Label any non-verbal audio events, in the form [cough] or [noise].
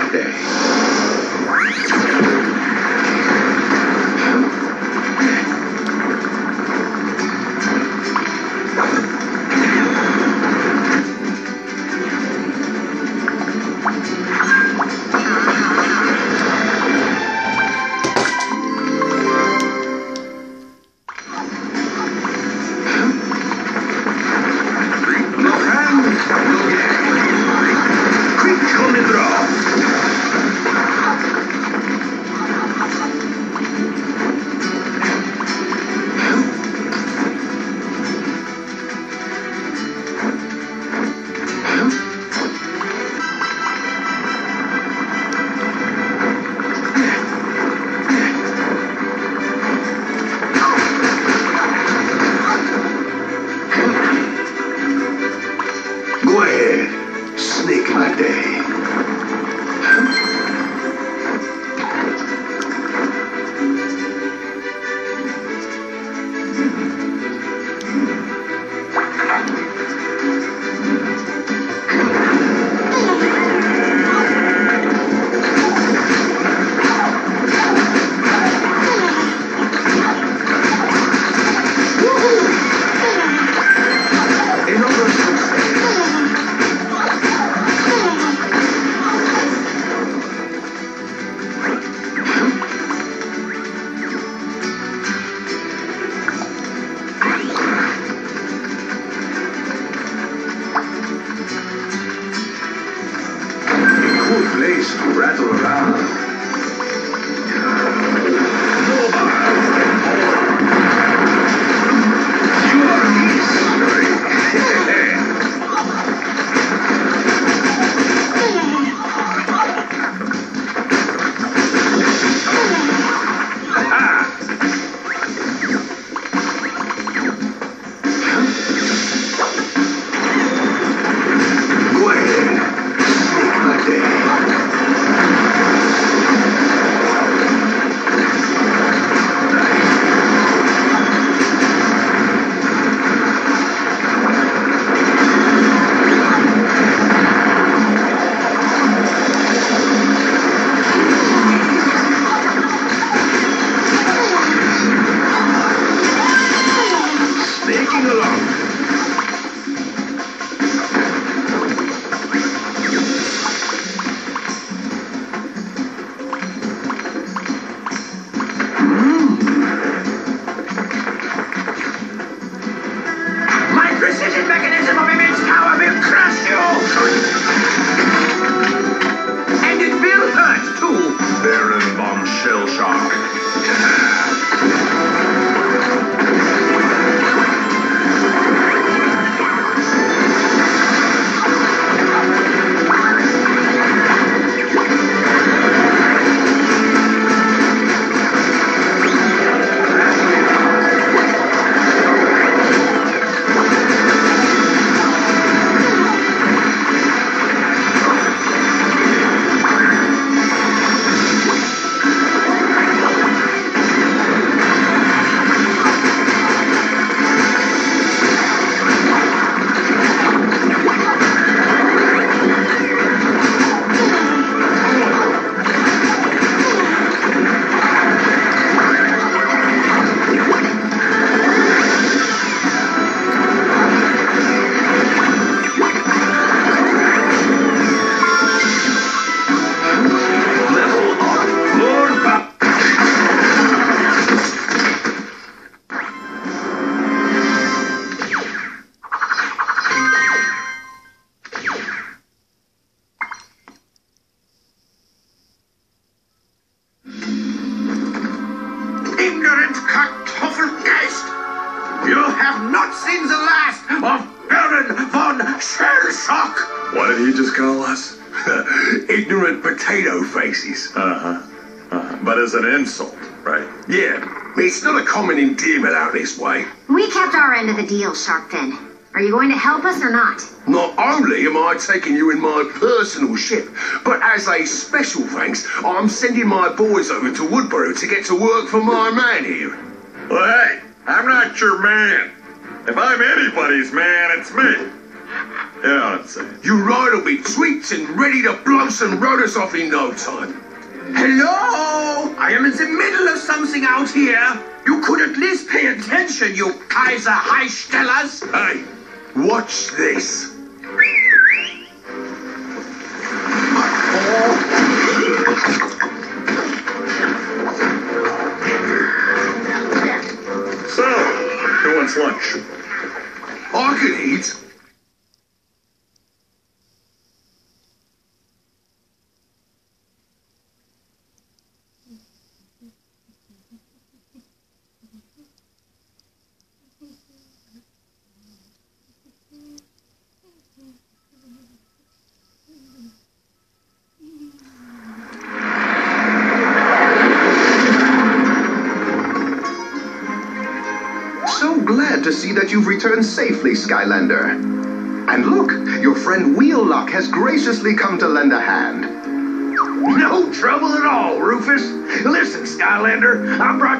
my Ignorant Kartoffelgeist! You have not seen the last of Baron von Shellshock! What did he just call us? [laughs] Ignorant potato faces. Uh huh. Uh-huh. But as an insult, right? Yeah, it's not a common endearment out this way. We kept our end of the deal, Sharpfin. Are you going to help us or not? Not only am I taking you in my personal ship, but as a special thanks, I'm sending my boys over to Woodburrow to get to work for my man here. Well, hey, I'm not your man. If I'm anybody's man, it's me. Yeah, I'd say. Your ride will be tweaked and ready to blow some rotors off in no time. Hello? I am in the middle of something out here. You could at least pay attention, you Kaiser Highstellers. Hey, watch this. So, who wants lunch? I can eat. See that you've returned safely, Skylander. And look, your friend Wheellock has graciously come to lend a hand. No trouble at all, Rufus. Listen, Skylander, I brought